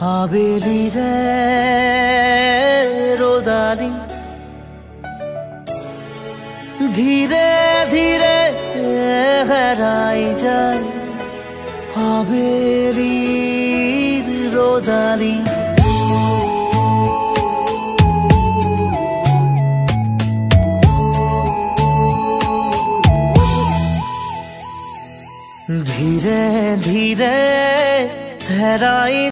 আবেলি রে রোদালি। ধীরে ধীরে হারাই যায় আবেলি রোদালি। ধীরে ধীরে হেরাই